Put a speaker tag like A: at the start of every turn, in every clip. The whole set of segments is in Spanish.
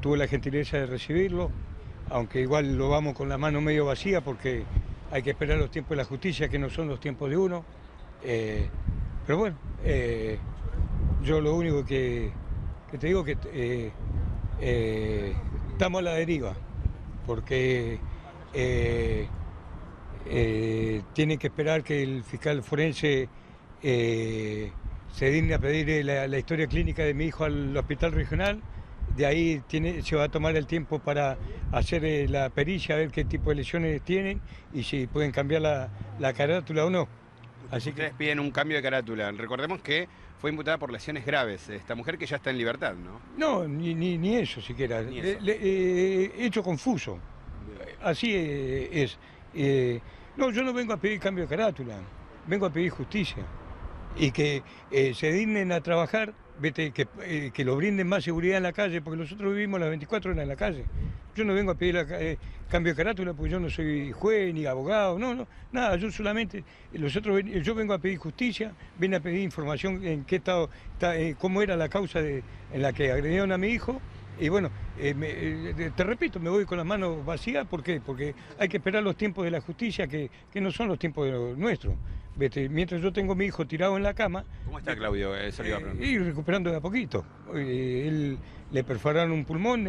A: tuve la gentileza de recibirlo, aunque igual lo vamos con la mano medio vacía porque hay que esperar los tiempos de la justicia, que no son los tiempos de uno. Eh, pero bueno, eh, yo lo único que, te digo que eh, estamos a la deriva, porque eh, eh, tiene que esperar que el fiscal forense se digne a pedir la historia clínica de mi hijo al hospital regional. De ahí tiene, se va a tomar el tiempo para hacer eh, la pericia, a ver qué tipo de lesiones tienen y si pueden cambiar la, la carátula o no. Así que
B: Ustedes piden un cambio de carátula. Recordemos que fue imputada por lesiones graves. Esta mujer que ya está en libertad, ¿no?
A: no, ni, ni, ni eso siquiera.
B: Ni
A: Le-
B: eso.
A: le- eh, hecho confuso. Así eh, es. Eh, no, yo no vengo a pedir cambio de carátula, vengo a pedir justicia. Y que eh, se dignen a trabajar, que, eh, que lo brinden más seguridad en la calle, porque nosotros vivimos las 24 horas en la calle. Yo no vengo a pedir la eh, cambio de carátula porque yo no soy juez ni abogado, no, no, nada, yo solamente, nosotros, ven- yo vengo a pedir justicia, vengo a pedir información en qué estado, está, eh, cómo era la causa de, en la que agredieron a mi hijo, y bueno, eh, me- eh, te repito, me voy con las manos vacías, ¿por qué? Porque hay que esperar los tiempos de la justicia, que, que no son los tiempos los nuestros. Vete, mientras yo tengo a mi hijo tirado en la cama,
B: ¿Cómo está Claudio? Eh, Eso le iba a preguntar.
A: y recuperando de a poquito. Él le perforaron un pulmón,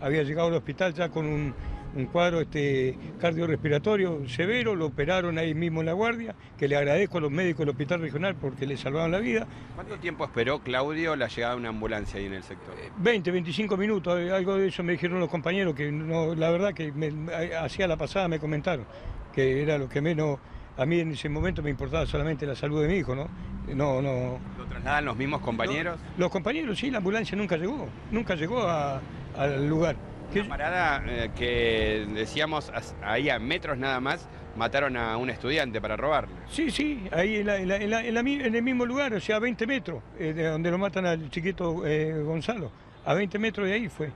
A: había llegado al hospital ya con un, un cuadro este, cardiorrespiratorio severo, lo operaron ahí mismo en la guardia, que le agradezco a los médicos del hospital regional porque le salvaron la vida.
B: ¿Cuánto tiempo esperó Claudio la llegada de una ambulancia ahí en el sector?
A: 20, 25 minutos, eh, algo de eso me dijeron los compañeros, que no, la verdad que eh, hacía la pasada me comentaron, que era lo que menos, a mí en ese momento me importaba solamente la salud de mi hijo, ¿no? No, no.
B: ¿Lo trasladan los mismos compañeros?
A: Los compañeros, sí, la ambulancia nunca llegó, nunca llegó a- al lugar.
B: Una parada eh, que decíamos ahí a metros nada más mataron a un estudiante para robarle.
A: sí, sí, ahí en, la- en la- en la- en la mi- en el mismo lugar, o sea, a 20 metros, eh, de donde lo matan al chiquito eh, Gonzalo, a 20 metros de ahí fue.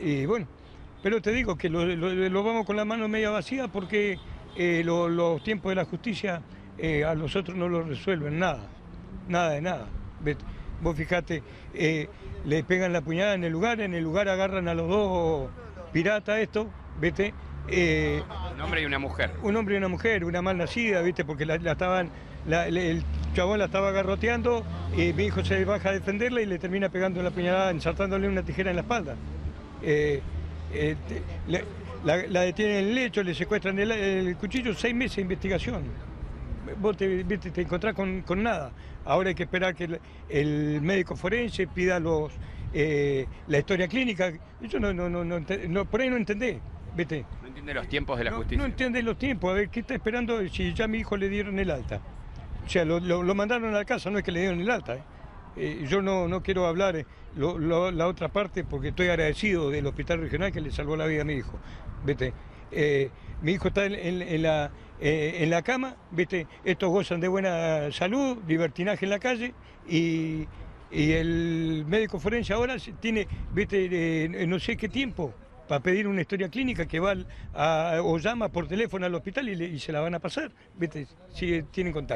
A: Y bueno, pero te digo que lo, lo- lo vamos con la mano media vacía porque lo- los tiempos de la justicia a nosotros no lo resuelven nada, nada de nada. Vos fijate, eh, le pegan la puñada en el lugar, en el lugar agarran a los dos piratas esto, vete. eh,
B: Un hombre y una mujer.
A: un hombre y una mujer, una mal nacida, ¿viste? Porque la, la estaban, la- el chabón la estaba garroteando y mi hijo se baja a defenderla y le termina pegando la puñalada, ensartándole una tijera en la espalda. Eh, eh, le- la, la detienen en el lecho, le secuestran el, el cuchillo, seis meses de investigación. Vos te, te encontrás con, con nada. Ahora hay que esperar que el, el médico forense pida los, eh, la historia clínica. Yo no, no, no, no, por ahí no entendés, ¿viste?
B: No entiende los tiempos de la
A: No,
B: justicia.
A: no entiende los tiempos. A ver, ¿qué está esperando si ya a mi hijo le dieron el alta? O sea, lo, lo- lo mandaron a la casa, no es que le dieron el alta. ¿eh? Eh, yo no, no quiero hablar lo- la otra parte porque estoy agradecido del hospital regional que le salvó la vida a mi hijo. Vete, eh, mi hijo está en, la, eh, en la cama, vete, estos gozan de buena salud, libertinaje en la calle y, y el médico forense ahora tiene, eh, no sé qué tiempo para pedir una historia clínica que va a- o llama por teléfono al hospital y, se la van a pasar, vete, si tienen contacto.